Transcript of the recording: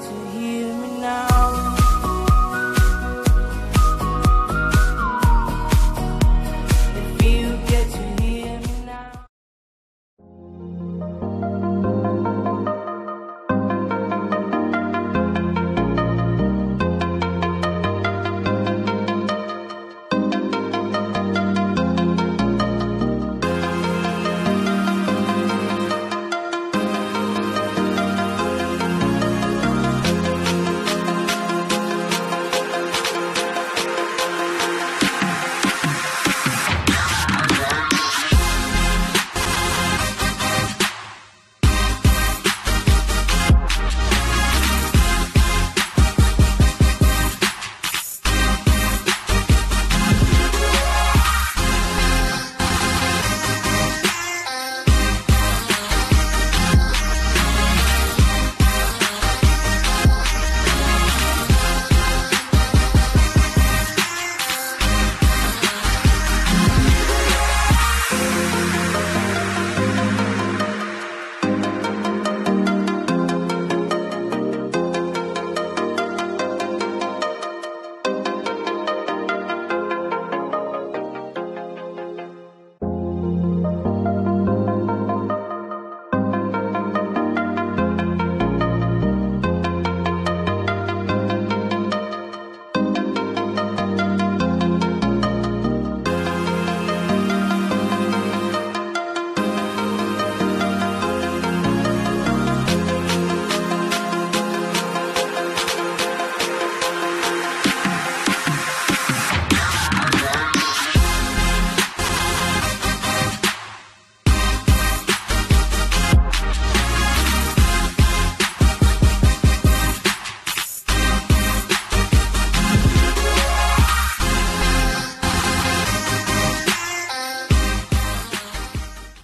to